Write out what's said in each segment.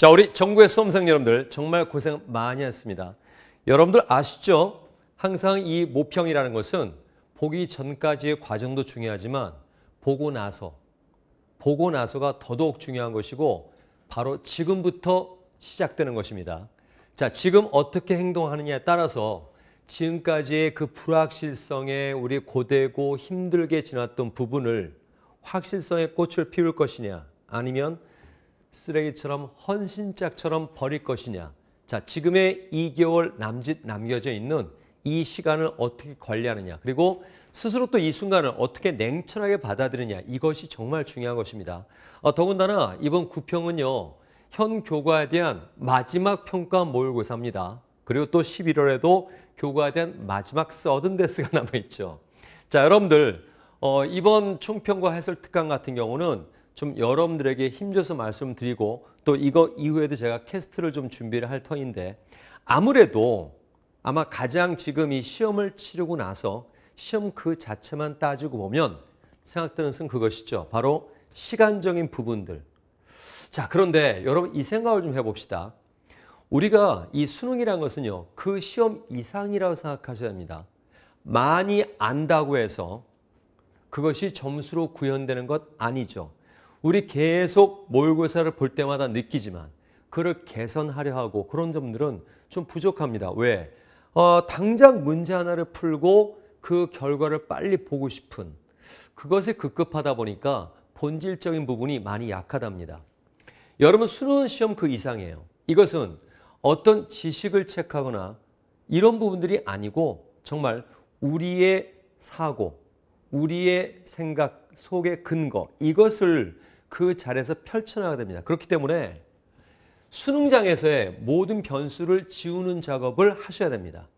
자, 우리 전국의 수험생 여러분들 정말 고생 많이 했습니다. 여러분들 아시죠? 항상 이 모평이라는 것은 보기 전까지의 과정도 중요하지만 보고 나서, 보고 나서가 더더욱 중요한 것이고 바로 지금부터 시작되는 것입니다. 자, 지금 어떻게 행동하느냐에 따라서 지금까지의 그 불확실성에 우리 고되고 힘들게 지났던 부분을 확실성의 꽃을 피울 것이냐 아니면 쓰레기처럼 헌신짝처럼 버릴 것이냐. 자, 지금의 2개월 남짓 남겨져 있는 이 시간을 어떻게 관리하느냐. 그리고 스스로 또 이 순간을 어떻게 냉철하게 받아들이냐. 이것이 정말 중요한 것입니다. 어, 더군다나 이번 구평은요. 현 교과에 대한 마지막 평가 모의고사입니다. 그리고 또 11월에도 교과에 대한 마지막 서든데스가 남아있죠. 자, 여러분들 어, 이번 총평과 해설 특강 같은 경우는 좀 여러분들에게 힘줘서 말씀드리고 또 이거 이후에도 제가 캐스트를 좀 준비를 할 터인데 아무래도 아마 가장 지금 이 시험을 치르고 나서 시험 그 자체만 따지고 보면 생각드는 것은 그것이죠. 바로 시간적인 부분들. 자, 그런데 여러분 이 생각을 좀 해봅시다. 우리가 이 수능이란 것은요, 그 시험 이상이라고 생각하셔야 합니다. 많이 안다고 해서 그것이 점수로 구현되는 것 아니죠. 우리 계속 모의고사를 볼 때마다 느끼지만 그를 개선하려 하고 그런 점들은 좀 부족합니다. 왜? 어, 당장 문제 하나를 풀고 그 결과를 빨리 보고 싶은 그것이 급급하다 보니까 본질적인 부분이 많이 약하답니다. 여러분 수능 시험 그 이상이에요. 이것은 어떤 지식을 체크하거나 이런 부분들이 아니고 정말 우리의 사고, 우리의 생각 속의 근거 이것을 그 자리에서 펼쳐나가야 됩니다. 그렇기 때문에 수능장에서의 모든 변수를 지우는 작업을 하셔야 됩니다.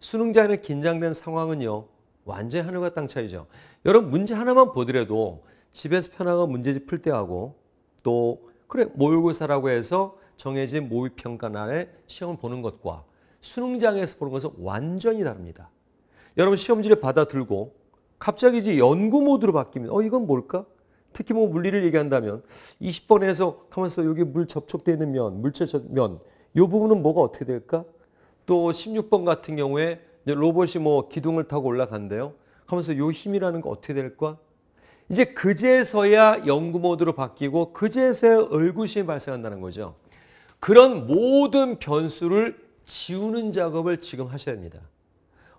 수능장에는 긴장된 상황은요. 완전히 하늘과 땅 차이죠. 여러분 문제 하나만 보더라도 집에서 편하게 문제집 풀 때 하고 또 그래 모의고사라고 해서 정해진 모의평가 날에 시험을 보는 것과 수능장에서 보는 것은 완전히 다릅니다. 여러분 시험지를 받아들고 갑자기 이제 연구 모드로 바뀌면 어 이건 뭘까? 특히 뭐 물리를 얘기한다면 20번에서 가면서 여기 물 접촉되어 있는 면, 물체 면, 이 부분은 뭐가 어떻게 될까? 또 16번 같은 경우에 로봇이 뭐 기둥을 타고 올라간대요. 하면서 요 힘이라는 거 어떻게 될까? 이제 그제서야 연구 모드로 바뀌고 그제서야 얼굴심이 발생한다는 거죠. 그런 모든 변수를 지우는 작업을 지금 하셔야 됩니다.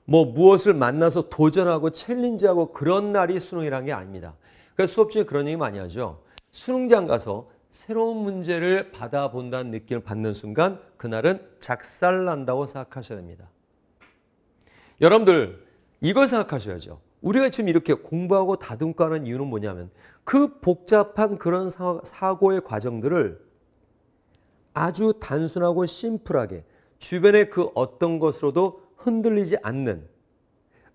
뭐 무엇을 만나서 도전하고 챌린지하고 그런 날이 수능이라는 게 아닙니다. 그래서 수업 중에 그런 얘기 많이 하죠. 수능장 가서 새로운 문제를 받아본다는 느낌을 받는 순간 그날은 작살난다고 생각하셔야 됩니다. 여러분들 이걸 생각하셔야죠. 우리가 지금 이렇게 공부하고 다듬고 하는 이유는 뭐냐면 그 복잡한 그런 사고의 과정들을 아주 단순하고 심플하게 주변의 그 어떤 것으로도 흔들리지 않는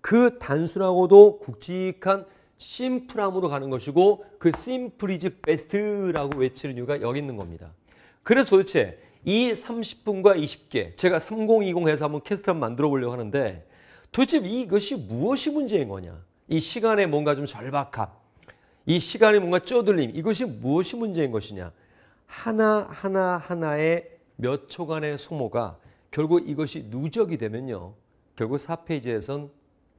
그 단순하고도 굵직한 심플함으로 가는 것이고 그 심플이즈 베스트라고 외치는 이유가 여기 있는 겁니다. 그래서 도대체 이 30분과 20개 제가 3020 해서 한번 캐스트 한번 만들어 보려고 하는데 도대체 이것이 무엇이 문제인 거냐? 이 시간의 뭔가 좀 절박함 이 시간의 뭔가 쪼들림 이것이 무엇이 문제인 것이냐? 하나 하나 하나의 몇 초간의 소모가 결국 이것이 누적이 되면요. 결국 4페이지에선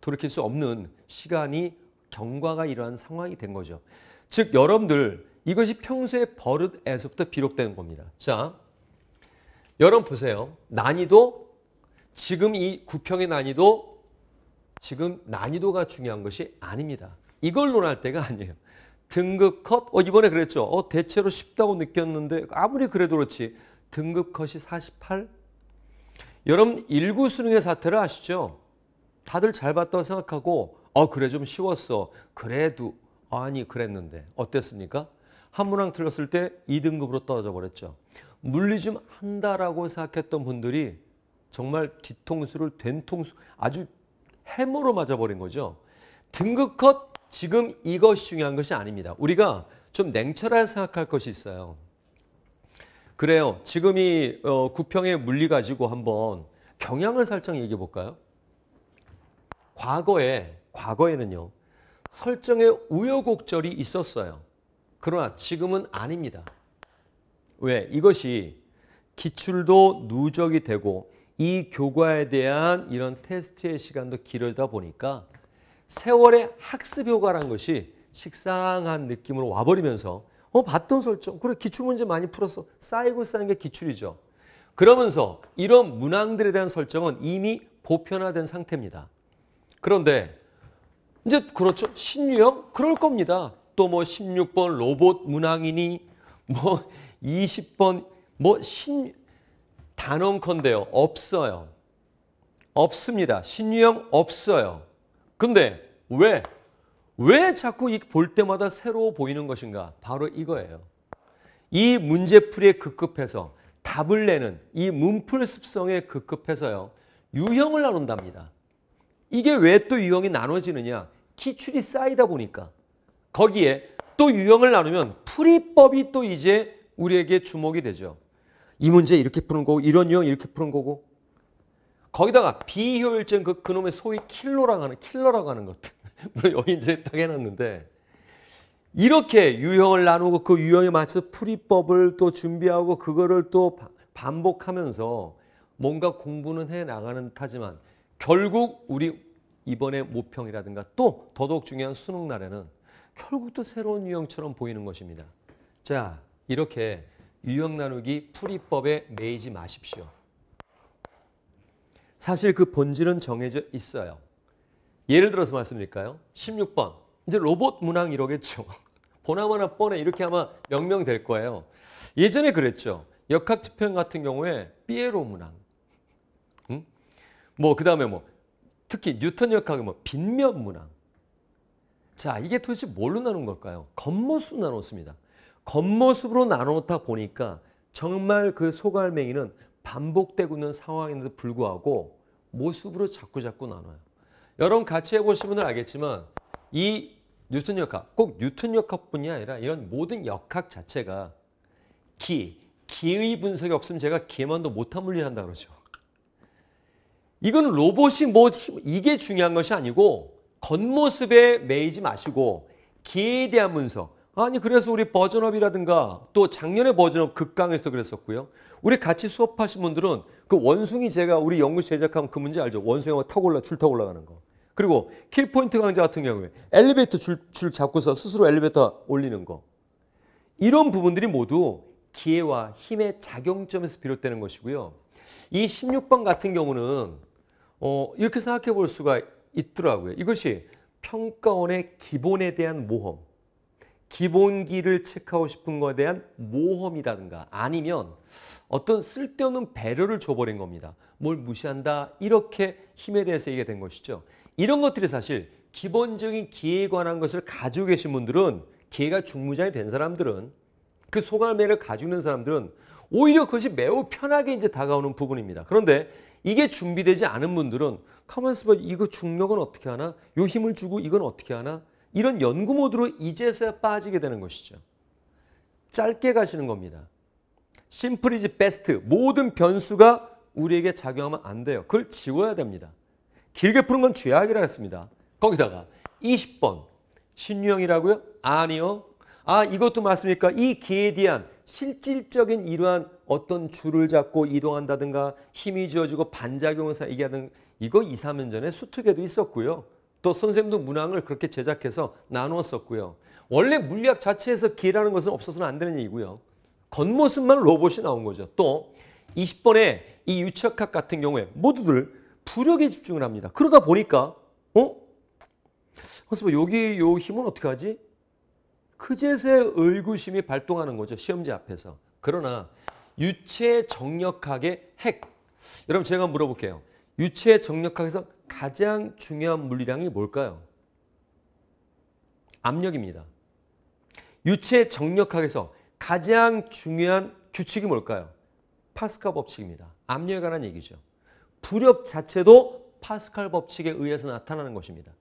돌이킬 수 없는 시간이 경과가 일어난 상황이 된 거죠. 즉 여러분들 이것이 평소의 버릇에서부터 비롯되는 겁니다. 자, 여러분 보세요. 난이도 지금 이 구평의 난이도 지금 난이도가 중요한 것이 아닙니다. 이걸 논할 때가 아니에요. 등급 컷, 어, 이번에 그랬죠. 어, 대체로 쉽다고 느꼈는데 아무리 그래도 그렇지. 등급 컷이 48? 여러분, 일구 수능의 사태를 아시죠? 다들 잘 봤다고 생각하고 어 그래 좀 쉬웠어. 그래도 아니 그랬는데 어땠습니까? 한 문항 틀렸을 때 2등급으로 떨어져 버렸죠. 물리 좀 한다라고 생각했던 분들이 정말 뒤통수를 된통수 아주 해머로 맞아버린 거죠. 등급 컷 지금 이것이 중요한 것이 아닙니다. 우리가 좀 냉철하게 생각할 것이 있어요. 그래요. 지금 이 어, 구평의 물리 가지고 한번 경향을 살짝 얘기해 볼까요? 과거에 과거에는요. 설정에 우여곡절이 있었어요. 그러나 지금은 아닙니다. 왜? 이것이 기출도 누적이 되고 이 교과에 대한 이런 테스트의 시간도 길어다 보니까 세월의 학습 효과란 것이 식상한 느낌으로 와버리면서 어 봤던 설정 그래 기출문제 많이 풀었어 쌓이고 쌓인 게 기출이죠. 그러면서 이런 문항들에 대한 설정은 이미 보편화된 상태입니다. 그런데 이제 그렇죠. 신유형 그럴 겁니다. 또 뭐 16번 로봇 문항이니 뭐 20번 뭐 신 단언컨대요. 없어요. 없습니다. 신유형 없어요. 근데 왜? 왜 자꾸 볼 때마다 새로워 보이는 것인가? 바로 이거예요. 이 문제풀이에 급급해서 답을 내는 이 문풀 습성에 급급해서요. 유형을 나눈답니다. 이게 왜 또 유형이 나눠지느냐? 기출이 쌓이다 보니까. 거기에 또 유형을 나누면 풀이법이 또 이제 우리에게 주목이 되죠. 이 문제 이렇게 푸는 거고 이런 유형 이렇게 푸는 거고 거기다가 비효율적 그 그놈의 소위 킬러라고 하는 킬러라고 하는 것들 물론 여기 이제 딱 해놨는데 이렇게 유형을 나누고 그 유형에 맞춰서 풀이법을 또 준비하고 그거를 또 반복하면서 뭔가 공부는 해 나가는 듯하지만 결국 우리 이번에 모평이라든가 또 더더욱 중요한 수능 날에는 결국 또 새로운 유형처럼 보이는 것입니다. 자 이렇게 유형 나누기 풀이법에 매이지 마십시오. 사실 그 본질은 정해져 있어요. 예를 들어서 말씀드릴까요? 16번. 이제 로봇 문항 이러겠죠. 보나마나 뻔해 이렇게 아마 명명될 거예요. 예전에 그랬죠. 역학집행 같은 경우에 삐에로 문항. 응? 뭐 그 다음에 뭐 특히 뉴턴 역학은 뭐 빗면 문항. 자, 이게 도대체 뭘로 나눈 걸까요? 겉모습 나눴습니다. 겉모습으로 나누다 보니까 정말 그 소갈맹이는 반복되고 있는 상황인데도 불구하고 모습으로 자꾸 자꾸 나눠요. 여러분 같이 해보신 분들 알겠지만 이 뉴턴 역학, 꼭 뉴턴 역학뿐이 아니라 이런 모든 역학 자체가 기, 기의 분석이 없으면 제가 기만도 못한 물리한다 그러죠. 이건 로봇이 뭐 이게 중요한 것이 아니고 겉모습에 매이지 마시고 기에 대한 분석. 아니 그래서 우리 버전업이라든가 또 작년에 버전업 극강에서 그랬었고요. 우리 같이 수업하신 분들은 그 원숭이 제가 우리 연구실 제작하면 그 문제 알죠? 원숭이가 타고 올라 줄 타고 올라가는 거. 그리고 킬포인트 강좌 같은 경우에 엘리베이터 줄, 줄 잡고서 스스로 엘리베이터 올리는 거. 이런 부분들이 모두 기회와 힘의 작용점에서 비롯되는 것이고요. 이 16번 같은 경우는 어, 이렇게 생각해 볼 수가 있더라고요. 이것이 평가원의 기본에 대한 모험, 기본기를 체크하고 싶은 것에 대한 모험이라든가 아니면 어떤 쓸데없는 배려를 줘버린 겁니다. 뭘 무시한다 이렇게 힘에 대해서 얘기가 된 것이죠. 이런 것들이 사실 기본적인 기회에 관한 것을 가지고 계신 분들은 기회가 중무장이 된 사람들은 그 소갈매를 가지고 있는 사람들은 오히려 그것이 매우 편하게 이제 다가오는 부분입니다. 그런데 이게 준비되지 않은 분들은 가만 있어 봐 이거 중력은 어떻게 하나? 요 힘을 주고 이건 어떻게 하나? 이런 연구 모드로 이제서야 빠지게 되는 것이죠. 짧게 가시는 겁니다. 심플 이즈 베스트 모든 변수가 우리에게 작용하면 안 돼요. 그걸 지워야 됩니다. 길게 푸는 건 죄악이라 했습니다. 거기다가 20번 신유형이라고요? 아니요. 아 이것도 맞습니까? 이 기에 대한 실질적인 이러한 어떤 줄을 잡고 이동한다든가 힘이 주어지고 반작용을 얘기하는 이거 2, 3년 전에 수특에도 있었고요. 또 선생님도 문항을 그렇게 제작해서 나누었었고요. 원래 물리학 자체에서 기라는 것은 없어서는 안 되는 얘기고요. 겉모습만 로봇이 나온 거죠. 또 20번에 이 유척학 같은 경우에 모두들 부력에 집중을 합니다. 그러다 보니까 어? 그래서 여기 요 힘은 어떻게 하지? 그제서야 의구심이 발동하는 거죠. 시험지 앞에서. 그러나 유체 정력학의 핵. 여러분 제가 물어볼게요. 유체 정력학에서 가장 중요한 물리량이 뭘까요? 압력입니다. 유체 정력학에서 가장 중요한 규칙이 뭘까요? 파스칼 법칙입니다. 압력에 관한 얘기죠. 부력 자체도 파스칼 법칙에 의해서 나타나는 것입니다.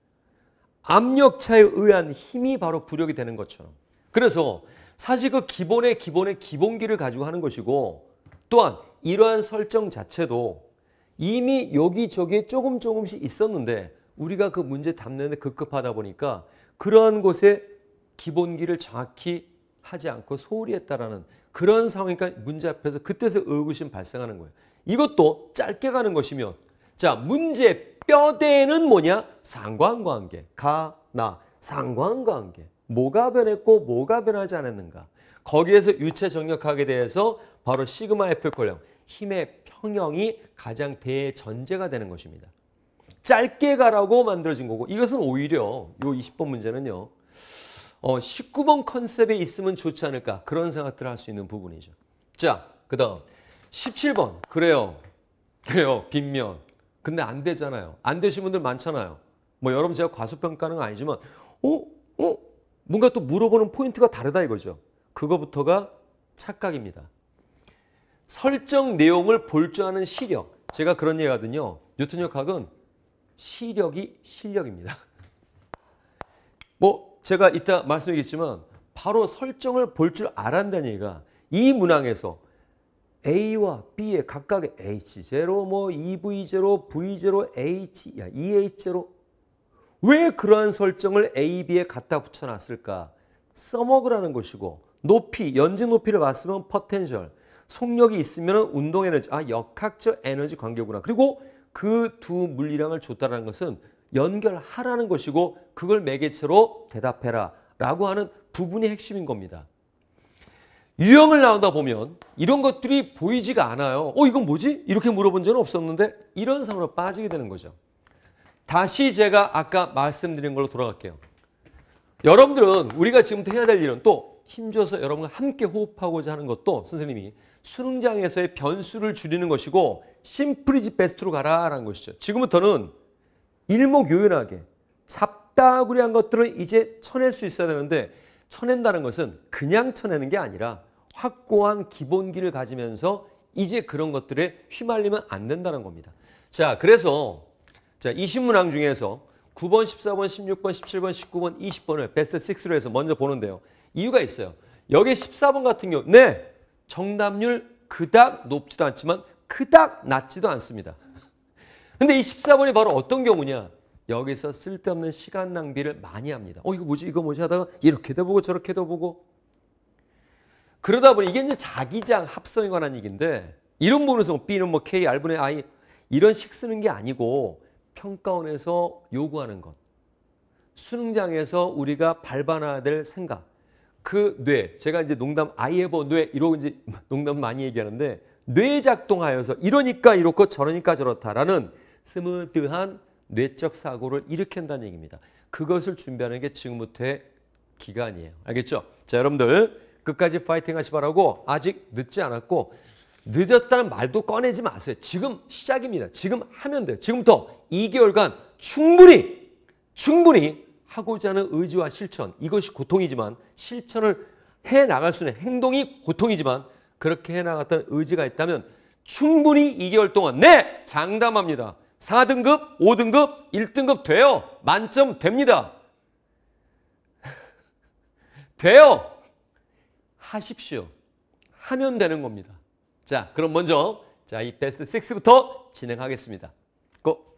압력차에 의한 힘이 바로 부력이 되는 것처럼. 그래서 사실 그 기본의 기본의 기본기를 가지고 하는 것이고 또한 이러한 설정 자체도 이미 여기저기에 조금 조금씩 있었는데 우리가 그 문제 담는 데 급급하다 보니까 그러한 곳에 기본기를 정확히 하지 않고 소홀히 했다라는 그런 상황이니까 문제 앞에서 그때서 의구심 발생하는 거예요. 이것도 짧게 가는 것이면 자 문제 뼈대는 뭐냐? 상관관계 가 나 상관관계 뭐가 변했고 뭐가 변하지 않았는가 거기에서 유체 정력학에 대해서 바로 시그마 F 콜령 힘의 평형이 가장 대전제가 되는 것입니다. 짧게 가라고 만들어진 거고 이것은 오히려 요 20번 문제는요. 어, 19번 컨셉에 있으면 좋지 않을까 그런 생각들을 할 수 있는 부분이죠. 자, 그 다음 17번 그래요. 그래요. 빗면. 근데 안 되잖아요. 안 되신 분들 많잖아요. 뭐 여러분 제가 과소평가는 아니지만 어? 어? 뭔가 또 물어보는 포인트가 다르다 이거죠. 그거부터가 착각입니다. 설정 내용을 볼 줄 아는 시력. 제가 그런 얘기 하거든요. 뉴턴력학은 시력이 실력입니다. 뭐 제가 이따 말씀드리겠지만 바로 설정을 볼 줄 알았다는 얘기가 이 문항에서 A와 B의 각각의 H0, 뭐 EV0, V0, H, 야, EH0 왜 그러한 설정을 A, B에 갖다 붙여놨을까? 써먹으라는 것이고 높이, 연직 높이를 봤으면 potential, 속력이 있으면 운동 에너지, 아 역학적 에너지 관계구나. 그리고 그 두 물리량을 줬다는 것은 연결하라는 것이고 그걸 매개체로 대답해라 라고 하는 부분이 핵심인 겁니다. 유형을 나오다 보면 이런 것들이 보이지가 않아요. 어, 이건 뭐지? 이렇게 물어본 적은 없었는데 이런 상황으로 빠지게 되는 거죠. 다시 제가 아까 말씀드린 걸로 돌아갈게요. 여러분들은 우리가 지금부터 해야 될 일은 또 힘줘서 여러분과 함께 호흡하고자 하는 것도 선생님이 수능장에서의 변수를 줄이는 것이고 심플이지 베스트로 가라라는 것이죠. 지금부터는 일목요연하게 잡다구리한 것들은 이제 쳐낼 수 있어야 되는데 쳐낸다는 것은 그냥 쳐내는 게 아니라 확고한 기본기를 가지면서 이제 그런 것들에 휘말리면 안 된다는 겁니다. 자, 그래서 자, 20문항 중에서 9번, 14번, 16번, 17번, 19번, 20번을 베스트 6로 해서 먼저 보는데요. 이유가 있어요. 여기 14번 같은 경우, 네, 정답률 그닥 높지도 않지만 그닥 낮지도 않습니다. 근데 이 14번이 바로 어떤 경우냐? 여기서 쓸데없는 시간 낭비를 많이 합니다. 어, 이거 뭐지? 이거 뭐지? 하다가 이렇게도 보고 저렇게도 보고. 그러다 보니 이게 이제 자기장 합성에 관한 얘기인데 이런 부분에서 뭐 B는 뭐 K, R분의 I 이런 식 쓰는 게 아니고 평가원에서 요구하는 것. 수능장에서 우리가 밟아놔야 될 생각. 그 뇌, 제가 이제 농담 아이해버 뇌 이러고 이제 농담 많이 얘기하는데 뇌 작동하여서 이러니까 이렇고 저러니까 저렇다라는 스무드한 뇌적 사고를 일으킨다는 얘기입니다. 그것을 준비하는 게 지금부터의 기간이에요. 알겠죠? 자, 여러분들 끝까지 파이팅 하시 바라고 아직 늦지 않았고 늦었다는 말도 꺼내지 마세요. 지금 시작입니다. 지금 하면 돼요. 지금부터 2개월간 충분히 충분히 하고자 하는 의지와 실천 이것이 고통이지만 실천을 해 나갈 수 있는 행동이 고통이지만 그렇게 해 나갔던 의지가 있다면 충분히 2개월 동안 네 장담합니다. 4등급, 5등급, 1등급 돼요. 만점 됩니다. 돼요. 하십시오. 하면 되는 겁니다. 자, 그럼 먼저 자, 이 베스트 6부터 진행하겠습니다. 고!